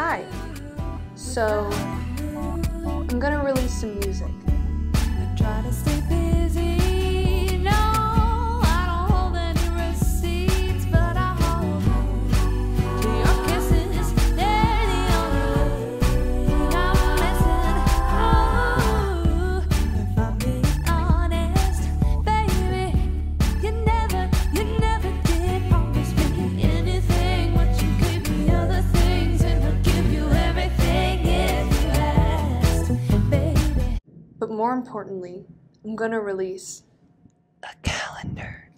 hi. So I'm gonna release some music. But more importantly, I'm gonna release a calendar.